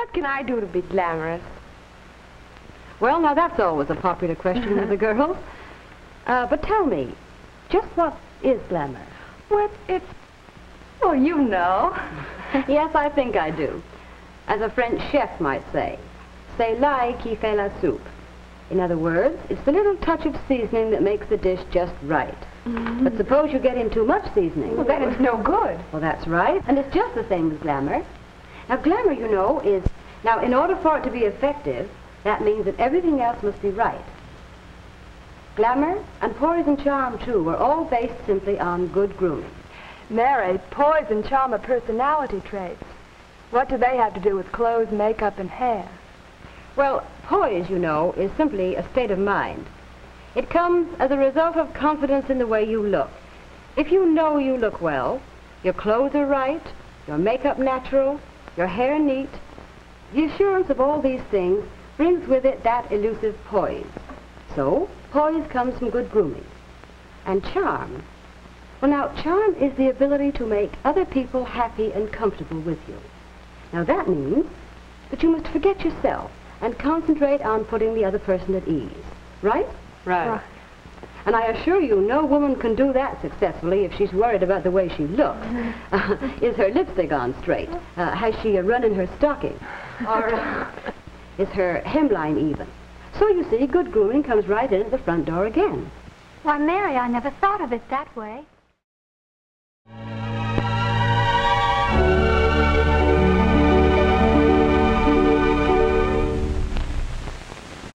What can I do to be glamorous? Well, now that's always a popular question with the girls. Uh, but tell me, just what is glamour? Well, it's... Well, you know. yes, I think I do. As a French chef might say, c'est l'ail qui fait la soupe. In other words, it's the little touch of seasoning that makes the dish just right. Mm-hmm. But suppose you get in too much seasoning. Well, then it's no good. Well, that's right. And it's just the same as glamour. Now, glamour, you know, is... Now, in order for it to be effective, that means that everything else must be right. Glamour and poise and charm, too, are all based simply on good grooming. Mary, poise and charm are personality traits. What do they have to do with clothes, makeup, and hair? Well, poise, you know, is simply a state of mind. It comes as a result of confidence in the way you look. If you know you look well, your clothes are right, your makeup natural, your hair neat, the assurance of all these things brings with it that elusive poise. So, poise comes from good grooming. And charm. Well, now, charm is the ability to make other people happy and comfortable with you. Now, that means that you must forget yourself and concentrate on putting the other person at ease. Right? Right. And I assure you, no woman can do that successfully if she's worried about the way she looks. Uh, is her lipstick on straight? Uh, has she a run in her stocking? Or uh, is her hemline even? So you see, good grooming comes right in at the front door again. Why, Mary, I never thought of it that way.